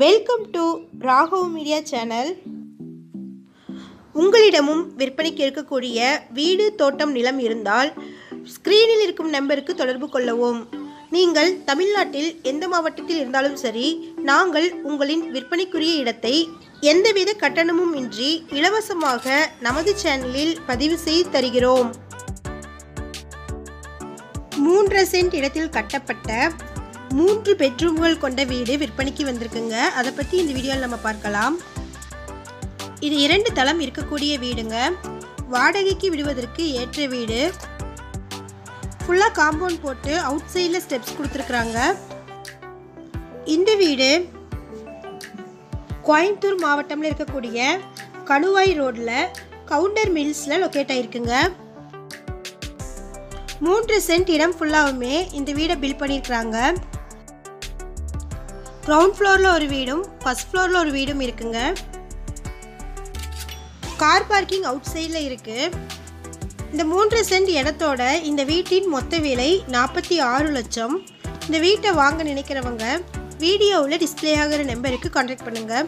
Welcome to Raghav media channel உங்களிடமும் விற்பனைக்கு இருக்கக்கூடிய வீடு தோட்டம் நிலம் இருந்தால் ஸ்க்ரீனில் இருக்கும் நம்பருக்கு தொடர்பு கொள்ளவும். நீங்கள் தமிழ்நாட்டில் எந்த மாவட்டத்தில் இருந்தாலும் சரி நாங்கள் உங்களின் விற்பனைக்குரிய இடத்தை எந்தவித கட்டணமும் இன்றி இலவசமாக நமது சேனலில் பதிவு செய்து தருகிறோம். மூன்று சென்ட் இடத்தில் கட்டப்பட்ட மூன்று பெட்ரூம்கள் கொண்ட வீடு விற்பனைக்கு வந்திருக்குங்க. அதை பற்றி இந்த வீடியோவில் நம்ம பார்க்கலாம். இது இரண்டு தளம் இருக்கக்கூடிய வீடுங்க. வாடகைக்கு விடுவதற்கு ஏற்ற வீடு. ஃபுல்லாக காம்பவுண்ட் போட்டு அவுட் சைடில் ஸ்டெப்ஸ் கொடுத்துருக்குறாங்க. இந்த வீடு கோயம்புத்தூர் மாவட்டம்ல இருக்கக்கூடிய கணுவாய் ரோட்டில் கவுண்டர் மில்ஸில் லொக்கேட் ஆயிருக்குங்க. மூன்று சென்ட் இடம் ஃபுல்லாகவுமே இந்த வீடை பில் பண்ணியிருக்கிறாங்க. கிரவுண்ட் ஃப்ளோரில் ஒரு வீடும் ஃபஸ்ட் ஃப்ளோரில் ஒரு வீடும் இருக்குங்க. கார் பார்க்கிங் அவுட் சைடில் இருக்குது இந்த மூன்று சென்ட் இடத்தோட இந்த வீட்டின் மொத்த விலை நாற்பத்தி ஆறு லட்சம். இந்த வீட்டை வாங்க நினைக்கிறவங்க வீடியோவில் டிஸ்பிளே ஆகிற நம்பருக்கு காண்டாக்ட் பண்ணுங்கள்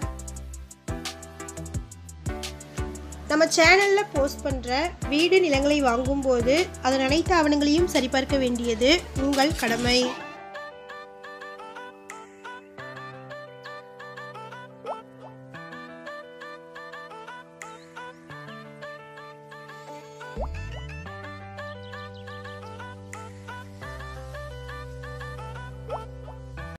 நம்ம சேனலில் போஸ்ட் பண்ணுற வீடு நிலங்களை வாங்கும்போது அதன் அனைத்து ஆவணங்களையும் சரிபார்க்க வேண்டியது உங்கள் கடமை. 안녕